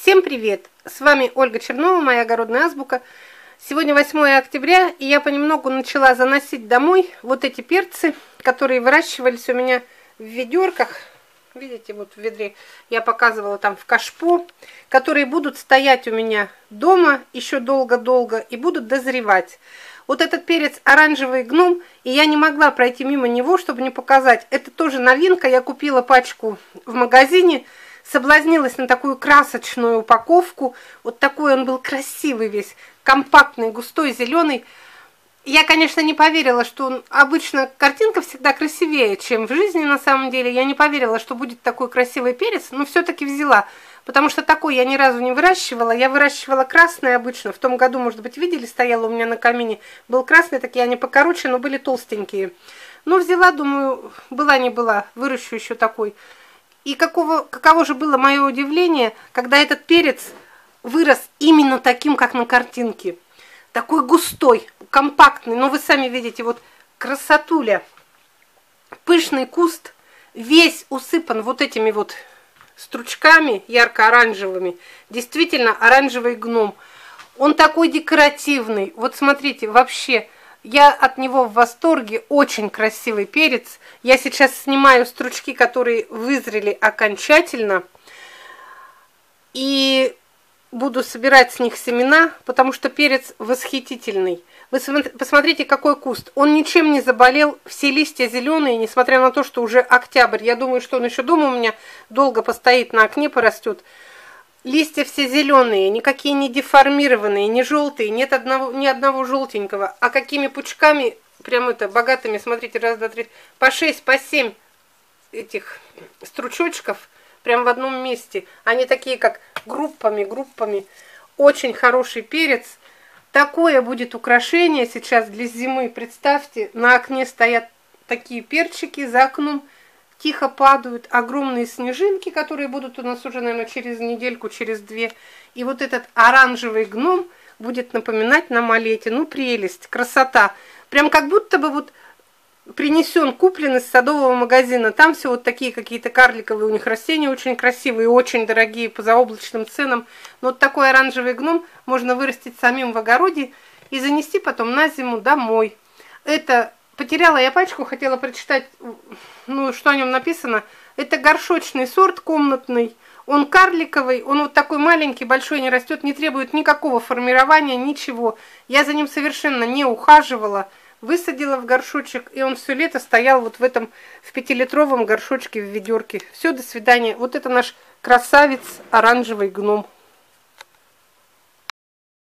Всем привет! С вами Ольга Чернова, моя огородная азбука. Сегодня 8 октября, и я понемногу начала заносить домой вот эти перцы, которые выращивались у меня в ведерках. Видите, вот в ведре я показывала там в кашпо, которые будут стоять у меня дома еще долго-долго и будут дозревать. Вот этот перец оранжевый гном, и я не могла пройти мимо него, чтобы не показать. Это тоже новинка, я купила пачку в магазине, соблазнилась на такую красочную упаковку. Вот такой он был красивый весь, компактный, густой, зеленый. Я, конечно, не поверила, что он... Обычно картинка всегда красивее, чем в жизни на самом деле. Я не поверила, что будет такой красивый перец, но все-таки взяла. Потому что такой я ни разу не выращивала. Я выращивала красный обычно. В том году, может быть, видели, стояла у меня на камине. Был красный, такие они покороче, но были толстенькие. Ну, взяла, думаю, была не была, выращу еще такой. И какого, каково же было мое удивление, когда этот перец вырос именно таким, как на картинке. Такой густой, компактный, но вы сами видите, вот красотуля. Пышный куст, весь усыпан вот этими вот стручками ярко-оранжевыми. Действительно, оранжевый гном. Он такой декоративный. Вот смотрите, вообще я от него в восторге. Очень красивый перец. Я сейчас снимаю стручки, которые вызрели окончательно. И буду собирать с них семена, потому что перец восхитительный. Вы посмотрите, какой куст. Он ничем не заболел, все листья зеленые, несмотря на то, что уже октябрь. Я думаю, что он еще дома у меня долго постоит, на окне порастет. Листья все зеленые, никакие не деформированные, не желтые, нет одного, ни одного желтенького. А какими пучками, прям это, богатыми, смотрите, раз, два, три, по шесть, по семь этих стручочков, прям в одном месте. Они такие, как группами, группами. Очень хороший перец. Такое будет украшение сейчас для зимы. Представьте, на окне стоят такие перчики за окном тихо падают огромные снежинки, которые будут у нас уже, наверное, через недельку, через две. И вот этот оранжевый гном будет напоминать нам о лете. Ну, прелесть, красота. Прям как будто бы вот принесен, куплен из садового магазина. Там все вот такие какие-то карликовые у них растения, очень красивые, очень дорогие по заоблачным ценам. Но вот такой оранжевый гном можно вырастить самим в огороде и занести потом на зиму домой. Это Потеряла я пачку, хотела прочитать, ну, что о нем написано. Это горшочный сорт комнатный. Он карликовый, он вот такой маленький, большой не растет, не требует никакого формирования, ничего. Я за ним совершенно не ухаживала. Высадила в горшочек, и он все лето стоял вот в этом, в пятилитровом горшочке в ведерке. Все, до свидания. Вот это наш красавец оранжевый гном.